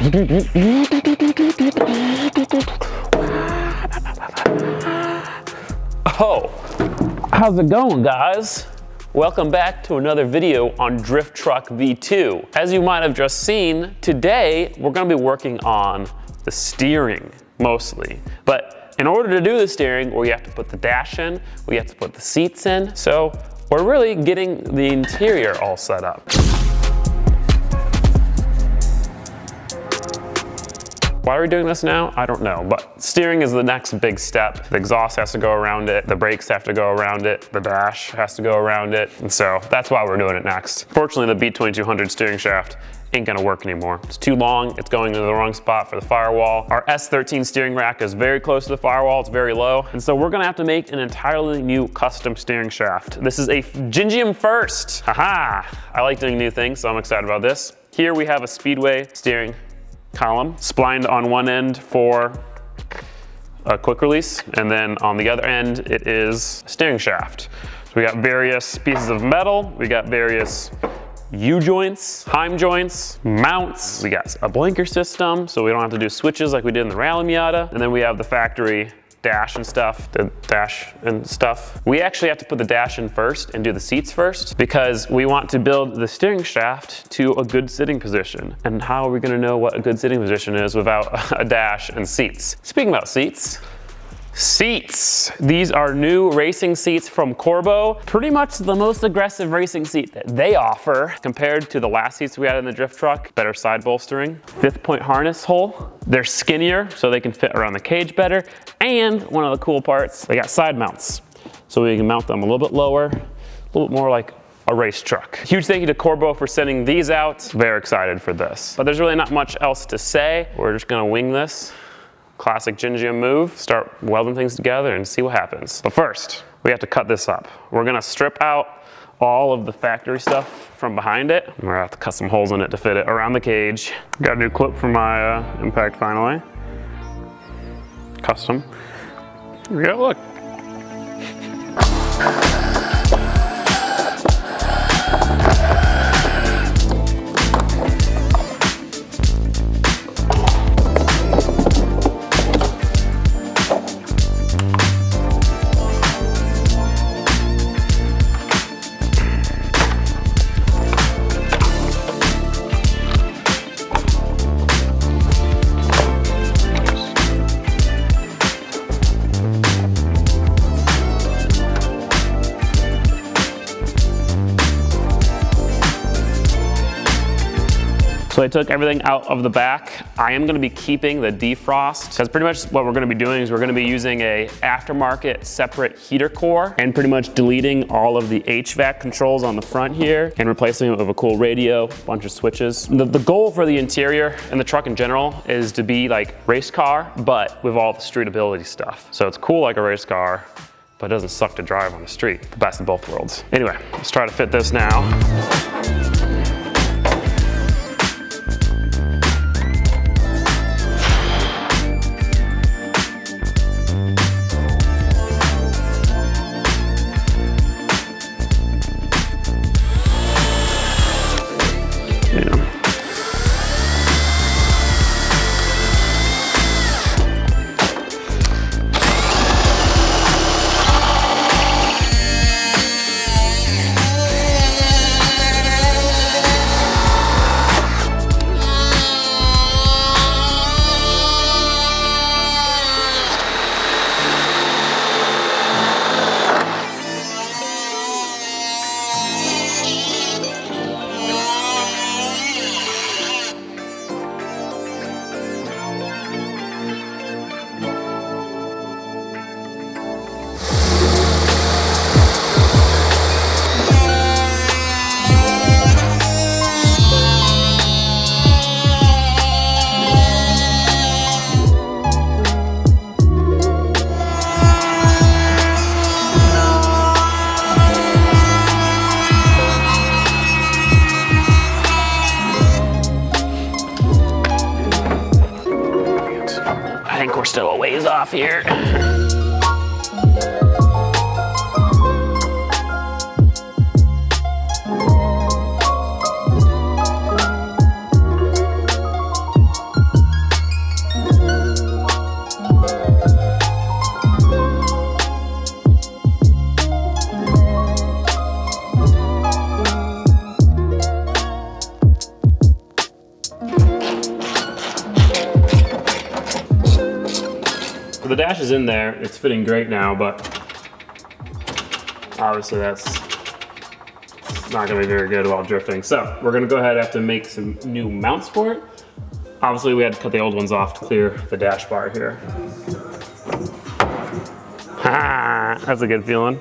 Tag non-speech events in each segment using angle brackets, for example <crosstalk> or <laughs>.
Oh, how's it going guys? Welcome back to another video on Drift Truck V2. As you might have just seen, today we're gonna be working on the steering mostly. But in order to do the steering, we have to put the dash in, we have to put the seats in, so we're really getting the interior all set up. Why are we doing this now? I don't know, but steering is the next big step. The exhaust has to go around it, the brakes have to go around it, the dash has to go around it, and so that's why we're doing it next. Fortunately, the B2200 steering shaft ain't gonna work anymore. It's too long, it's going into the wrong spot for the firewall. Our S13 steering rack is very close to the firewall, it's very low, and so we're gonna have to make an entirely new custom steering shaft. This is a Gingium first. Haha, I like doing new things, so I'm excited about this. Here we have a Speedway steering column, splined on one end for a quick release, and then on the other end, it is steering shaft. So we got various pieces of metal, we got various U-joints, Heim joints, mounts. We got a blinker system, so we don't have to do switches like we did in the Rally Miata. And then we have the factory dash and stuff, the dash and stuff. We actually have to put the dash in first and do the seats first because we want to build the steering shaft to a good sitting position. And how are we gonna know what a good sitting position is without <laughs> a dash and seats? Speaking about seats, Seats. These are new racing seats from Corbeau. Pretty much the most aggressive racing seat that they offer compared to the last seats we had in the drift truck. Better side bolstering. Fifth point harness hole. They're skinnier so they can fit around the cage better. And one of the cool parts, they got side mounts. So we can mount them a little bit lower, a little bit more like a race truck. Huge thank you to Corbeau for sending these out. Very excited for this. But there's really not much else to say. We're just gonna wing this classic Gingium move, start welding things together and see what happens. But first, we have to cut this up. We're gonna strip out all of the factory stuff from behind it. We're gonna have to cut some holes in it to fit it around the cage. Got a new clip for my uh, impact finally. Custom. Here we go, look. So I took everything out of the back. I am gonna be keeping the defrost because pretty much what we're gonna be doing is we're gonna be using a aftermarket separate heater core and pretty much deleting all of the HVAC controls on the front here and replacing it with a cool radio, bunch of switches. The, the goal for the interior and the truck in general is to be like race car, but with all the streetability stuff. So it's cool like a race car, but it doesn't suck to drive on the street. The best of both worlds. Anyway, let's try to fit this now. Still a ways off here. The dash is in there. It's fitting great now, but obviously that's not gonna be very good while drifting. So we're gonna go ahead and have to make some new mounts for it. Obviously we had to cut the old ones off to clear the dash bar here. Ha, <laughs> that's a good feeling.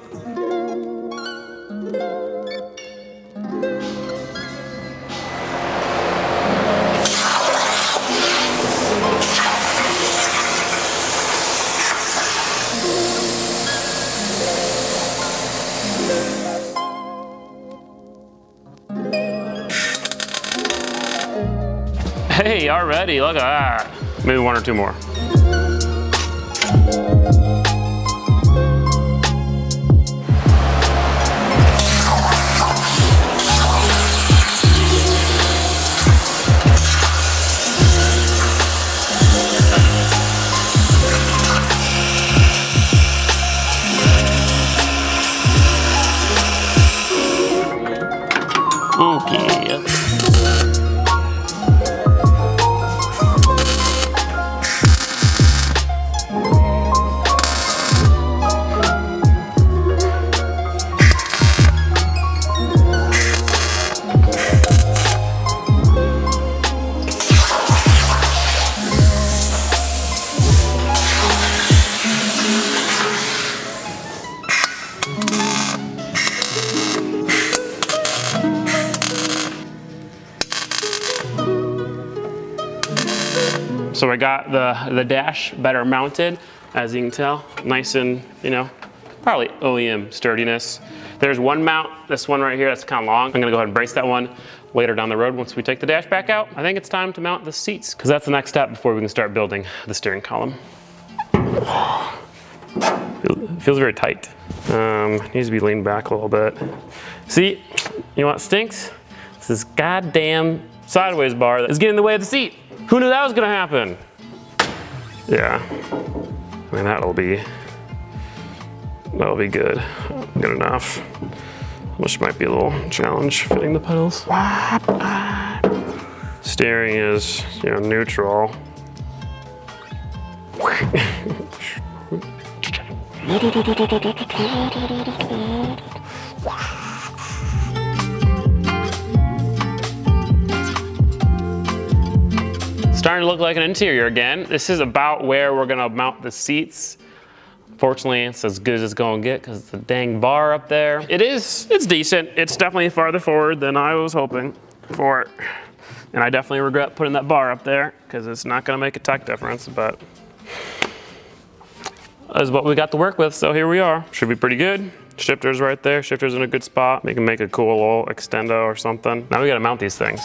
Already, look at that. Maybe one or two more. So I got the, the dash better mounted, as you can tell, nice and, you know, probably OEM sturdiness. There's one mount, this one right here, that's kind of long. I'm gonna go ahead and brace that one later down the road once we take the dash back out. I think it's time to mount the seats, because that's the next step before we can start building the steering column. Feels very tight. Um, needs to be leaned back a little bit. See, you know what stinks? This goddamn sideways bar that is getting in the way of the seat. Who knew that was gonna happen? Yeah, I mean, that'll be, that'll be good, good enough. Which might be a little challenge fitting the pedals. Steering is, you know, neutral. <laughs> Starting to look like an interior again. This is about where we're gonna mount the seats. Fortunately, it's as good as it's gonna get because it's a dang bar up there. It is, it's decent. It's definitely farther forward than I was hoping for. And I definitely regret putting that bar up there because it's not gonna make a tech difference, but is what we got to work with, so here we are. Should be pretty good. Shifter's right there. Shifter's in a good spot. We can make a cool little extendo or something. Now we gotta mount these things.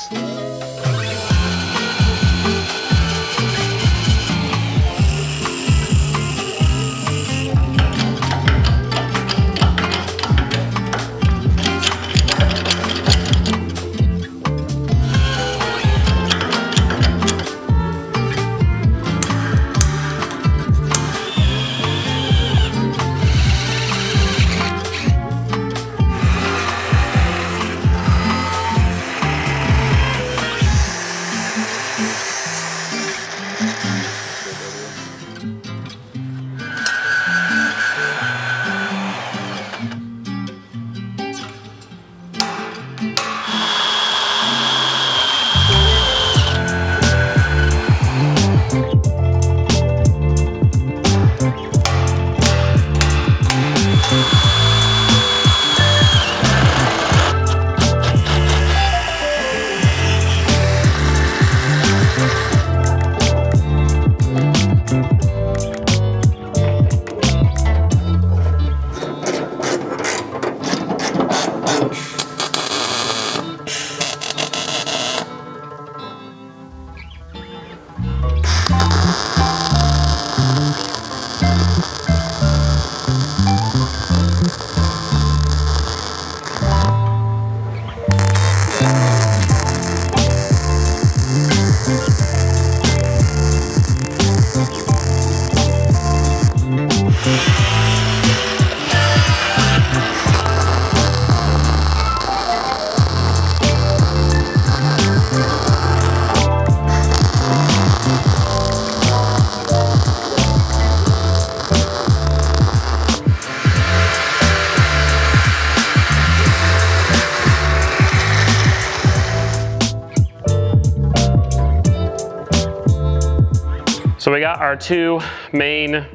So we got our two main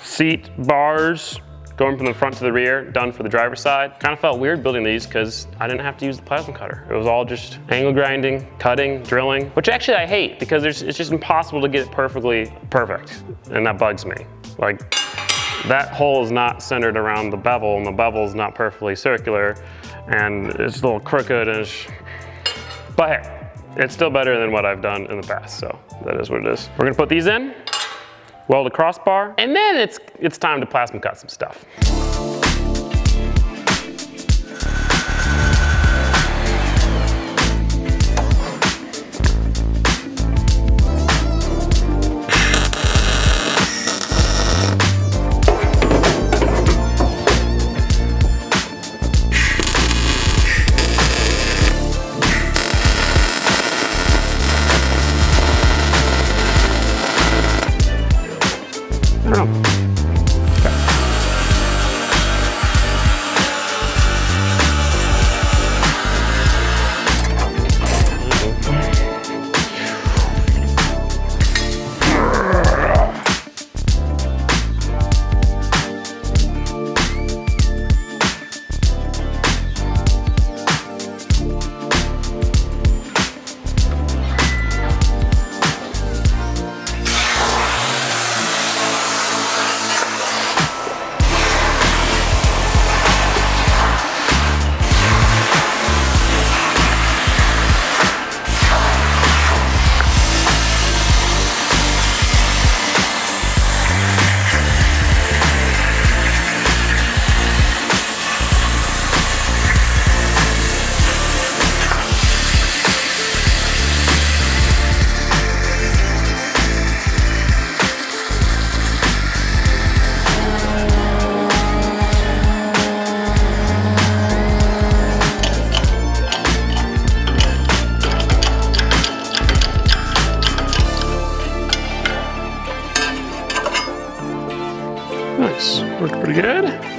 seat bars going from the front to the rear, done for the driver's side. Kind of felt weird building these because I didn't have to use the plasma cutter. It was all just angle grinding, cutting, drilling, which actually I hate because it's just impossible to get it perfectly perfect. And that bugs me. Like that hole is not centered around the bevel and the bevel is not perfectly circular and it's a little crooked and but hey, it's still better than what I've done in the past, so that is what it is. We're gonna put these in weld a crossbar, and then it's, it's time to plasma cut some stuff.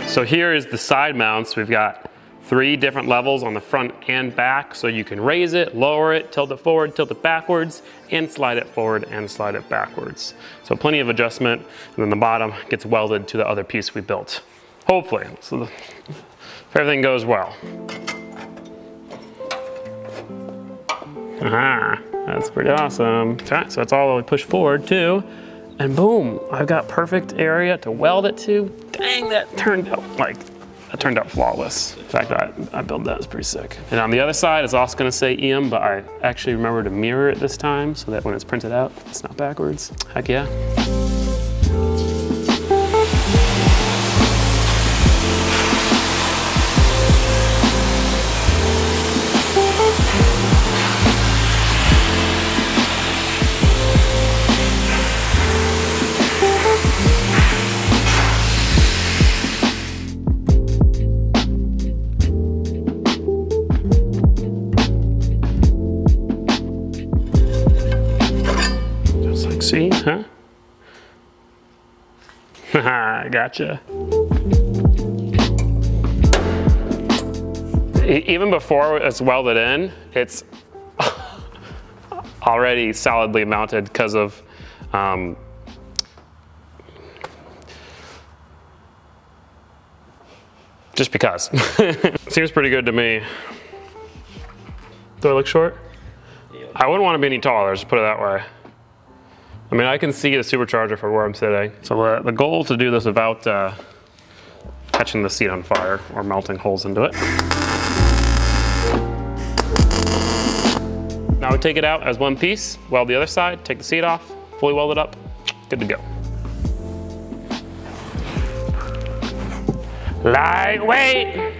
So here is the side mounts. We've got three different levels on the front and back. So you can raise it, lower it, tilt it forward, tilt it backwards, and slide it forward and slide it backwards. So plenty of adjustment. And then the bottom gets welded to the other piece we built. Hopefully, so the, if everything goes well. Aha, that's pretty awesome. So that's all we push forward too and boom, I've got perfect area to weld it to. Dang, that turned out like, that turned out flawless. In fact, I, I built that, it's pretty sick. And on the other side, it's also gonna say EM, but I actually remember to mirror it this time so that when it's printed out, it's not backwards. Heck yeah. Gotcha. Even before it's welded in, it's <laughs> already solidly mounted because of um, just because. <laughs> Seems pretty good to me. Do I look short? I wouldn't want to be any taller, just put it that way. I mean, I can see the supercharger from where I'm sitting. So uh, the goal is to do this without uh, catching the seat on fire or melting holes into it. Now we take it out as one piece, weld the other side, take the seat off, fully weld it up, good to go. Lightweight!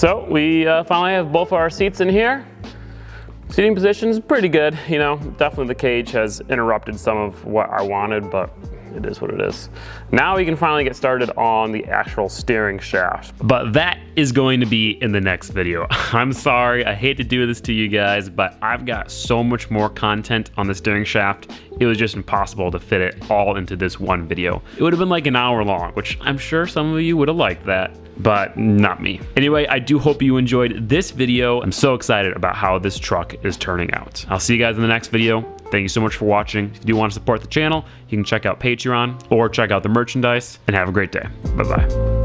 So we uh, finally have both of our seats in here. Seating position's pretty good, you know, definitely the cage has interrupted some of what I wanted, but it is what it is. Now we can finally get started on the actual steering shaft. But that is going to be in the next video. <laughs> I'm sorry, I hate to do this to you guys, but I've got so much more content on the steering shaft. It was just impossible to fit it all into this one video. It would have been like an hour long, which I'm sure some of you would have liked that but not me. Anyway, I do hope you enjoyed this video. I'm so excited about how this truck is turning out. I'll see you guys in the next video. Thank you so much for watching. If you do want to support the channel, you can check out Patreon or check out the merchandise and have a great day. Bye-bye.